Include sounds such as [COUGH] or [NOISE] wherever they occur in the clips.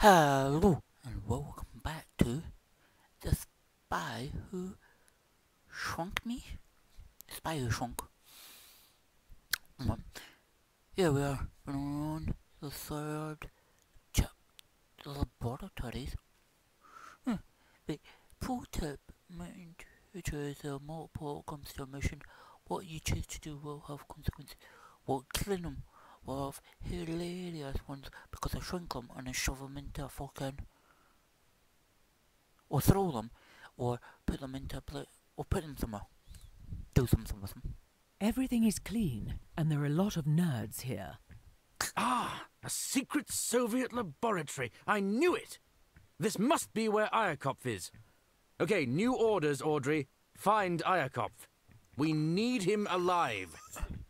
Hello and welcome back to The Spy Who Shrunk Me? The Spy Who Shrunk. Here we are, on the third chapter, the laboratories. Hmm. The pro tip, mind which is a multiple comes to a mission, what you choose to do will have consequences. We'll clean them will have hilarious ones because I shrink them and I shove them into a fucking or throw them or put them into a plate or put them somewhere. Do something with them. Everything is clean, and there are a lot of nerds here. Ah, a secret Soviet laboratory. I knew it. This must be where Iakov is. Okay, new orders, Audrey. Find Iakov. We need him alive.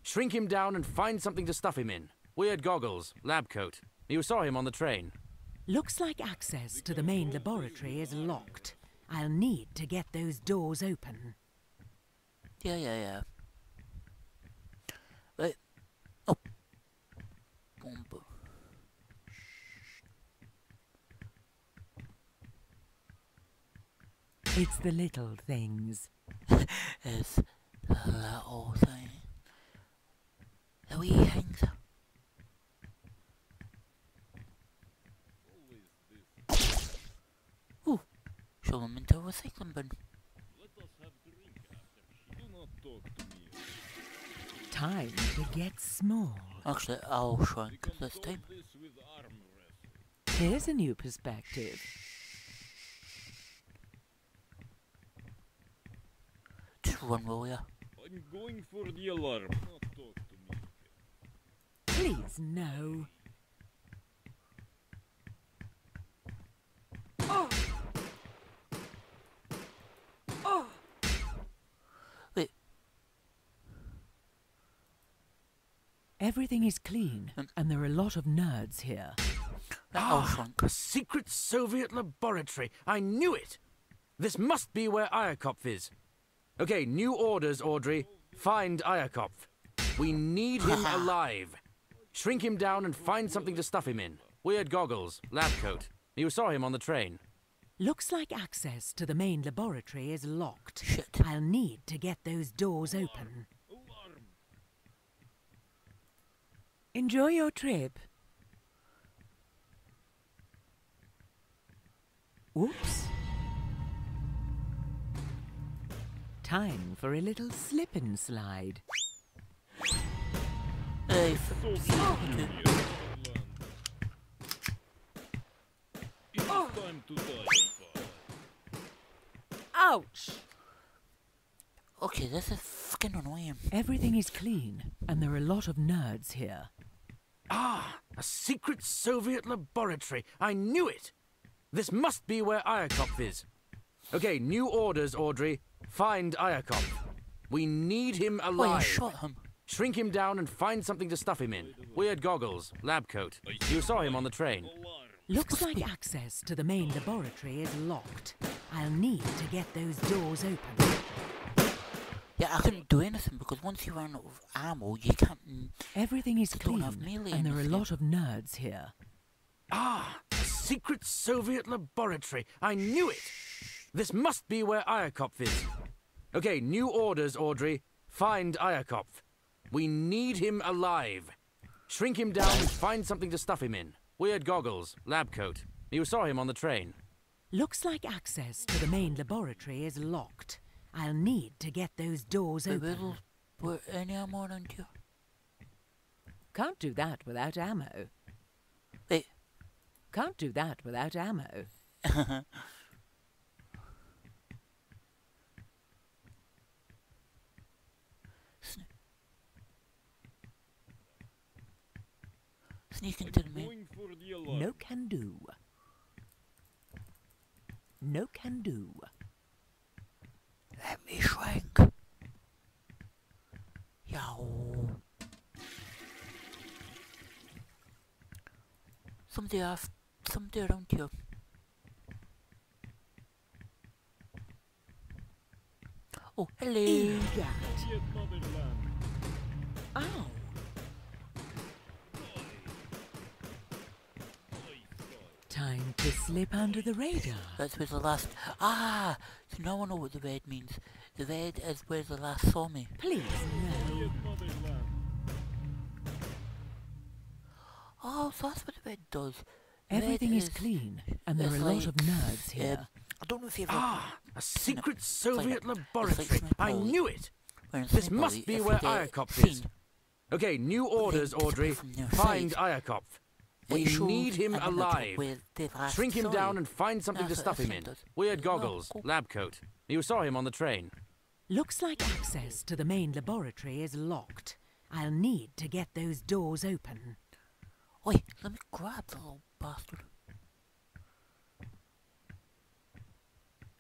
Shrink him down and find something to stuff him in. Weird goggles, lab coat. You saw him on the train. Looks like access to the main laboratory is locked. I'll need to get those doors open. Yeah, yeah, yeah. Wait. Oh. Boom, boom. It's the little things. [LAUGHS] It's the little thing. The wee things. Ooh, shove them into a recycling bin. Time to get small. Actually, I'll shrink this time. Here's a new perspective. Just run, will ya? I'm going for the alarm. Not talk to me. Please, no. Wait, Everything is clean, Um. and there are a lot of nerds here. I'll shrink. A secret Soviet laboratory. I knew it. This must be where Iakov is. Okay, new orders, Audrey. Find Iakov. We need him [LAUGHS] alive. Shrink him down and find something to stuff him in. Weird goggles, lab coat. You saw him on the train. Looks like access to the main laboratory is locked. Shit. I'll need to get those doors open. Enjoy your trip. Oops. Time for a little slip and slide. Spy. Ouch! okay, this is fucking annoying. Everything is clean, and there are a lot of nerds here. Ah, a secret Soviet laboratory. I knew it. This must be where Iakov is. Okay, new orders, Audrey. Find Iakov. We need him Oh, you alive. shot him. Shrink him down and find something to stuff him in. Weird goggles, lab coat. You saw him on the train. Looks like access to the main laboratory is locked. I'll need to get those doors open. Yeah, I couldn't do anything because once you run out of ammo, you can't. mm, Everything is They don't clean, have melee and there are a lot of nerds here. Ah, a secret Soviet laboratory. I knew it. This must be where Iakov is. Okay, new orders, Audrey. Find Iakov. We need him alive. Shrink him down and find something to stuff him in. Weird goggles, lab coat. You saw him on the train. Looks like access to the main laboratory is locked. I'll need to get those doors Wait, open. will put any ammo around you? Can't do that without ammo. Wait, Can't do that without ammo. [LAUGHS] sneak into the main. Going for the alarm. No can do. No can do. Let me shrink. Yow. Somebody asked, somebody around here. Oh, hello. Eat that. Ow. Die, spy. Time to slip under the radar. That's where the last... Ah! So now I know what the red means. The red is where the last saw me. Please, no. Oh, so that's what the red does. The red Everything is clean, and there are it's a lot of like, nerds um, here. I don't know if you've ever... Ah, a secret like- Soviet like laboratory. I knew it. This must be where you Iakov is. Okay, new orders, Audrey. Find sight. Iakov. It We need him an image of alive. where they've last Shrink him down and find something to stuff him in. thing does. Weird goggles, lab coat. You saw him on the train. Looks like access to the main laboratory is locked. I'll need to get those doors open. Wait, let me grab the little bastard.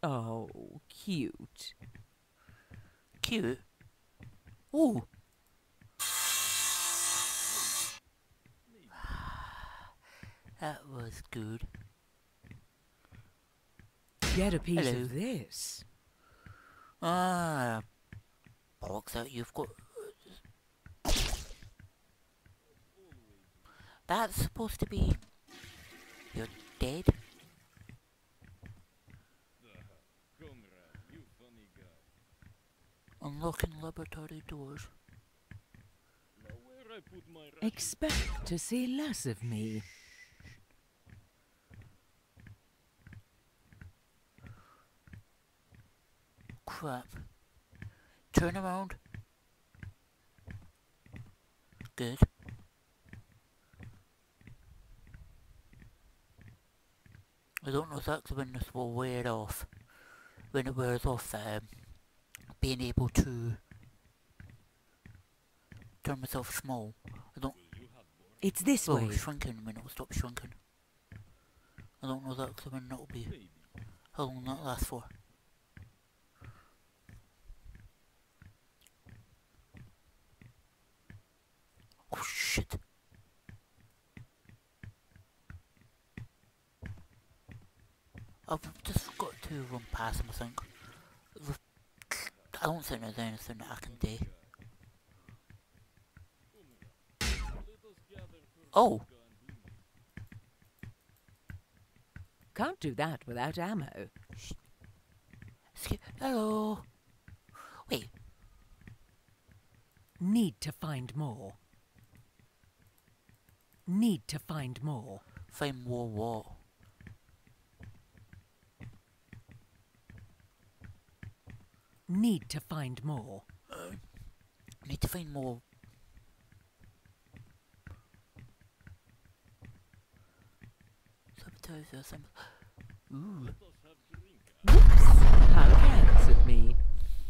Oh, cute. Cute. Ooh. That was good. Get a piece Hello. of this. Ah, bollocks out you've got. That's supposed to be. You're dead. Unlocking laboratory doors. Now where I put my Russian Expect to see less of me. Crap. Turn around. Good. I don't know exactly when this will wear off. When it wears off, um, being able to turn myself small. I don't. It's this Oh, way. shrinking when it will stop shrinking. I don't know exactly when that'll be. How long that lasts for. Oh shit. I've just got to run past him, I think. I don't think there's anything that I can do. Let us gather for Oh, vodka and lemon. Can't do that without ammo. excuse- hello. Wait, Need to find more. Need to find more. find more what? Need to find more. Uh, need to find more. Sabotage or something. Ooh, Let us have drink. Whoops! How careless of me.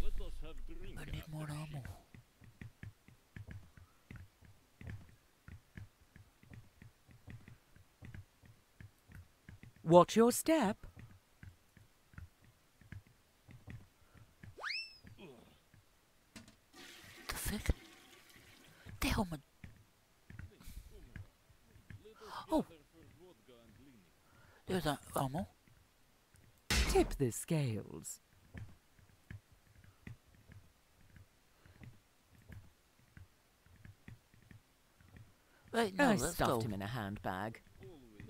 Let us have drink. I need more ammo. Watch your step. The fuck? The hell. Oh, Gather for vodka and lemon. there's that ammo. Tip the scales. Right now, I stuffed go. him in a handbag.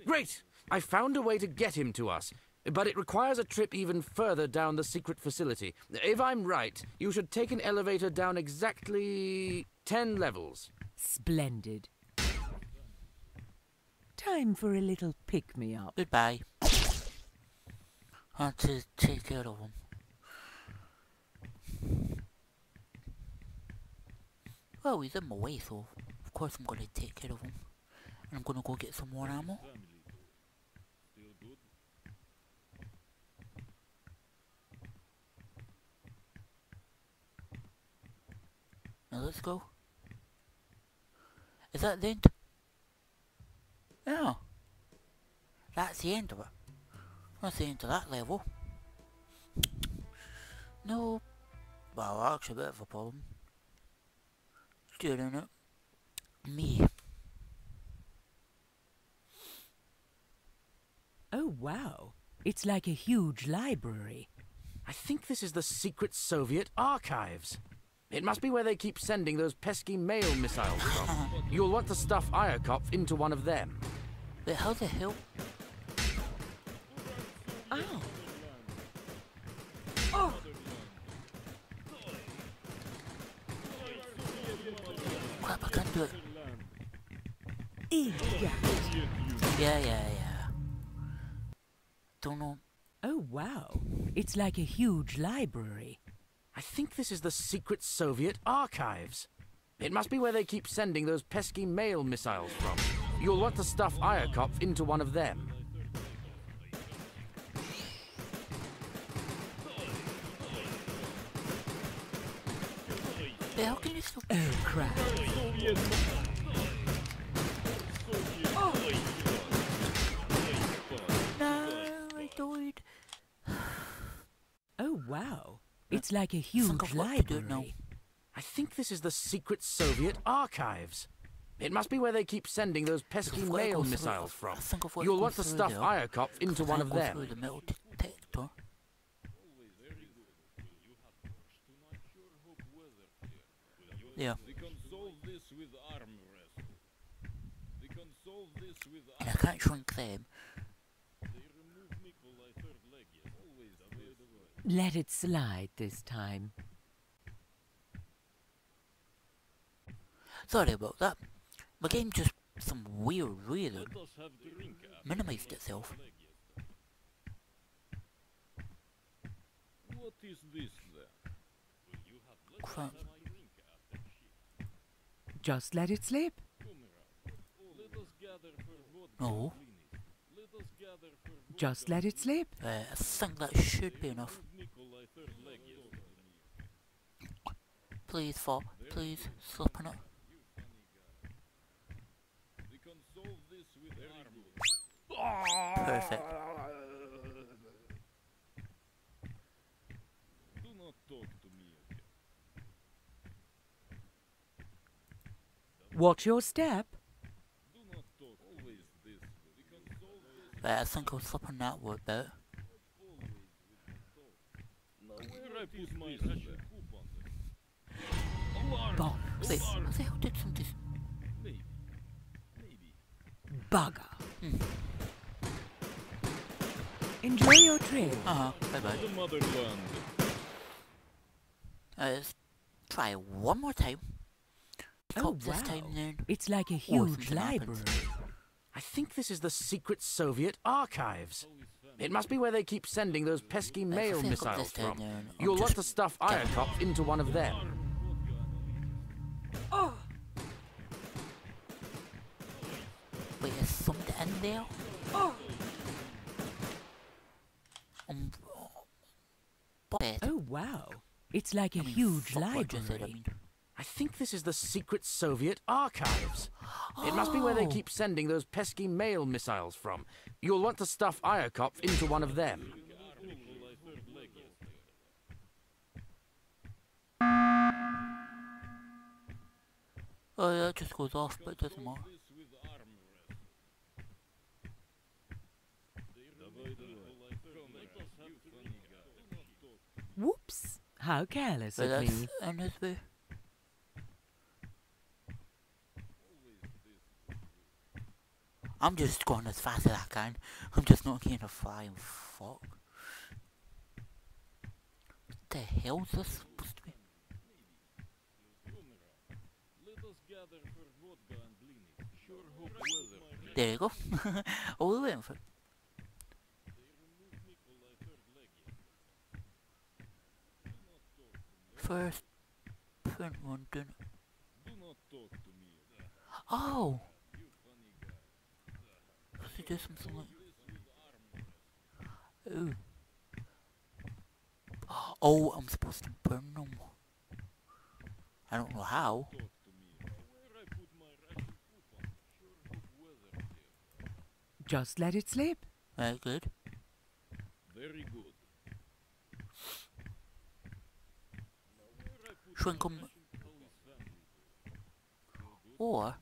Great! I found a way to get him to us. But it requires a trip even further down the secret facility. If I'm right, you should take an elevator down exactly 10 levels. Splendid. Time for a little pick me up. Goodbye. I had to take care of him. Well, he's in my way, so of course I'm gonna take care of him. And I'm gonna go get some more ammo. Family. Still good? Now let's go. Is that the end? Yeah. That's the end of it. That's the end of that level. No. Well, actually a bit of a problem. Doing it. Me. Oh, wow. It's like a huge library. I think this is the secret Soviet archives. It must be where they keep sending those pesky mail missiles from. [LAUGHS] You'll want to stuff Iakov into one of them. But how the hell? Crap, I can't do it. Idiot. Yeah, yeah, yeah. Don't know. Oh, wow. It's like a huge library. I think this is the secret Soviet archives. It must be where they keep sending those pesky mail missiles from. You'll want to stuff Iakov into one of them. Hey, how can you still... Oh, crap. No, I died. Oh, wow. It's like a huge of what to do now. library. I think this is the secret Soviet archives. It must be where they keep sending those pesky I've gotta mail go through- missiles from. You'll want to stuff there, into one of them. the metal detector. Yeah, We can solve this with arm wrestle. Can solve this with and I can't shrink them. They remove Nikolai third leg, yes. Always the way the way. Let it slide this time. Sorry about that. My game just some weird reason Let us have drink after minimized itself. What is this then? Will let us Crap. have drink after shift? Just let it slip. Come around. Oh, let us gather for No. Blinis. Let us gather for vodka Just let it slip. Uh, I think that should be enough. Remove Nikolai third leg, yes. Please, for please, slip on it. We can solve this with arm Perfect. Do not talk to me again. Watch your step. Do not talk always this way. We can solve this Right, I think I'll slip on that word bit. Now where I put my ration coupon then? Alarm! Bollocks. Wait, how the hell did something... Maybe. Maybe. Bugger. Hmm. Enjoy your trip. Uh-huh, bye-bye. The. Uh, let's try one more time. Oh, this wow. time then. It's like a Or huge something happens. Library. I think this is the secret Soviet archives. It must be where they keep sending those pesky Right, if I mail missiles from. You'll want to stuff get it. Into one of them. Wait, is something in there? Um, better. Oh, wow. It's like a I mean, huge fuck I just library. I think this is the secret Soviet archives. Oh. It must be where they keep sending those pesky mail missiles from. You'll want to stuff Iakov into one of them. Oh yeah, it just goes off, but it doesn't matter. Whoops! How careless of me. I'm just going as fast as I can. I'm just not getting a flying fuck. What the hell is this supposed to be? There you go. [LAUGHS] All the way for. First print one? Do not. Oh! Guy. Do something like... Oh. Oh, I'm supposed to burn them. I don't know how. Talk to me. Where I put my ration coupon? Sure hope weather here. Just let it slip. Very good. Very good. Shrink 'em. Or,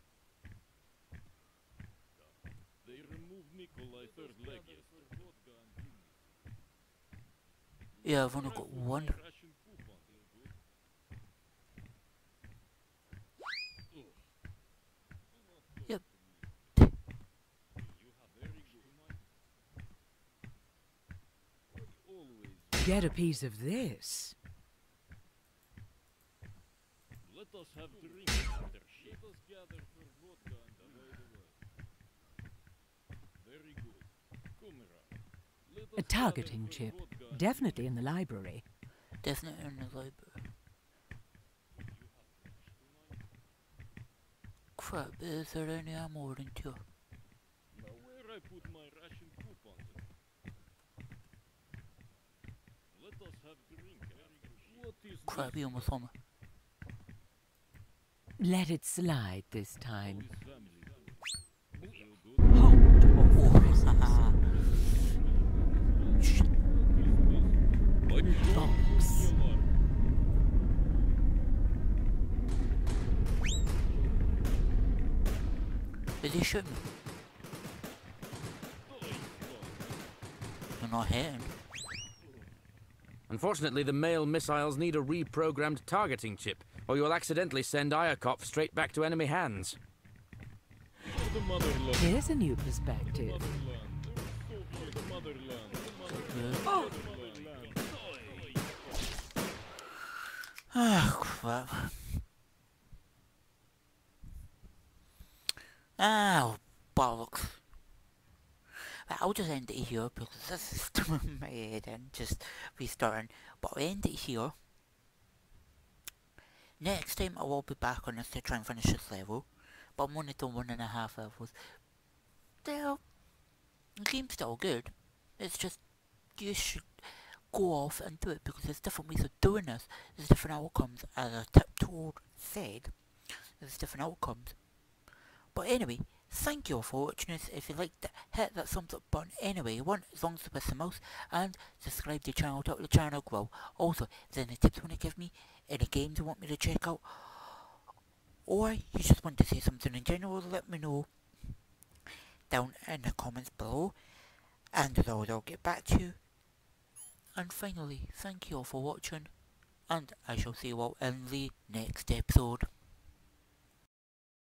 yeah, I've only got one. Yep. get a piece of this. Let us have drinks after ship. Let us gather for vodka and avoid the way. Very good. Come around. Let A targeting chip. Definitely in the library. Definitely in the library. Crap, is there any ammo in here? Where I put my ration coupons? Let us have drink. What is Crap, he almost on me. Let it slide this time. is family? Will do. Oh, Hot off the haha. Shit. Box. Did he shoot me? You're not hitting. Unfortunately, the mail missiles need a reprogrammed targeting chip, or you will accidentally send Iakov straight back to enemy hands. For the motherland. Here's a new perspective. Motherland. Ah, crap. Oh, bollocks. I'll just end it here because this is in my head and just restarting. But I'll end it here. Next time I will be back on this to try and finish this level. But I'm only done one and a half levels. Still, the game's still good. It's just, you should go off and do it because there's different ways of doing this. There's different outcomes. As a tiptoed said, there's different outcomes. But anyway, thank you all for watching this. If you liked it, hit that thumbs up button anyway you want, as long as it's with the mouse, and subscribe to the channel to help the channel grow. Also, there's any tips you want to give me, any games you want me to check out, or you just want to say something in general, let me know down in the comments below. And as always, I'll get back to you. And finally, thank you all for watching, and I shall see you all in the next episode.